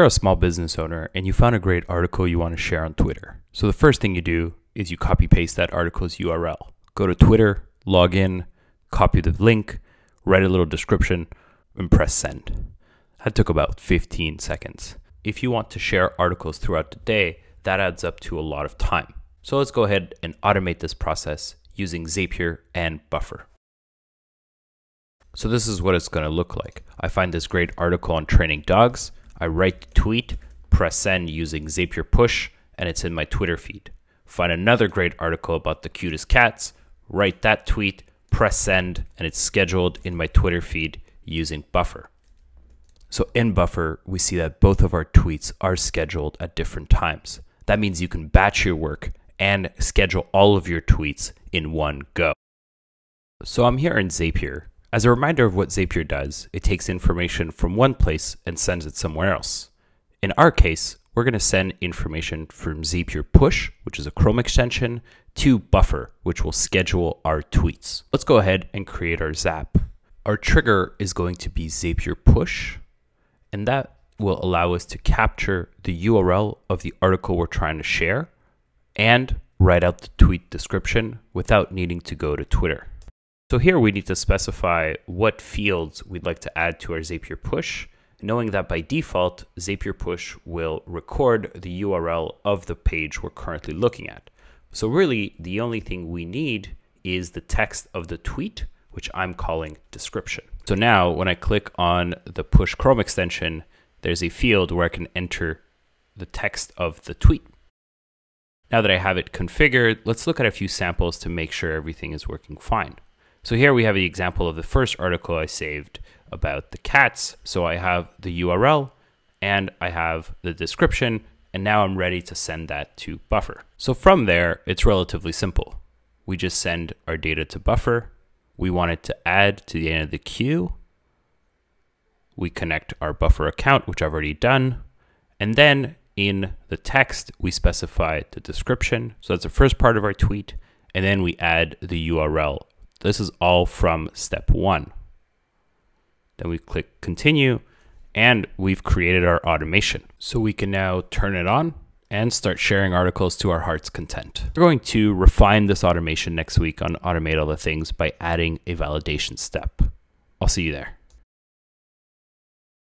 You're a small business owner and you found a great article you want to share on Twitter. So the first thing you do is you copy paste that article's URL. Go to Twitter, log in, copy the link, write a little description, and press send. That took about 15 seconds. If you want to share articles throughout the day, that adds up to a lot of time. So let's go ahead and automate this process using Zapier and Buffer. So this is what it's going to look like. I find this great article on training dogs. I write the tweet, press send using Zapier Push, and it's in my Twitter feed. Find another great article about the cutest cats, write that tweet, press send, and it's scheduled in my Twitter feed using Buffer. So in Buffer, we see that both of our tweets are scheduled at different times. That means you can batch your work and schedule all of your tweets in one go. So I'm here in Zapier as a reminder of what Zapier does, it takes information from one place and sends it somewhere else. In our case, we're going to send information from Zapier Push, which is a Chrome extension, to Buffer, which will schedule our tweets. Let's go ahead and create our Zap. Our trigger is going to be Zapier Push, and that will allow us to capture the URL of the article we're trying to share and write out the tweet description without needing to go to Twitter. So here we need to specify what fields we'd like to add to our Zapier push, knowing that by default, Zapier push will record the URL of the page we're currently looking at. So really, the only thing we need is the text of the tweet, which I'm calling description. So now when I click on the push Chrome extension, there's a field where I can enter the text of the tweet. Now that I have it configured, let's look at a few samples to make sure everything is working fine. So here we have the example of the first article I saved about the cats. So I have the URL and I have the description and now I'm ready to send that to Buffer. So from there, it's relatively simple. We just send our data to Buffer. We want it to add to the end of the queue. We connect our Buffer account, which I've already done. And then in the text, we specify the description. So that's the first part of our tweet. And then we add the URL this is all from step one. Then we click continue and we've created our automation. So we can now turn it on and start sharing articles to our heart's content. We're going to refine this automation next week on Automate All the Things by adding a validation step. I'll see you there.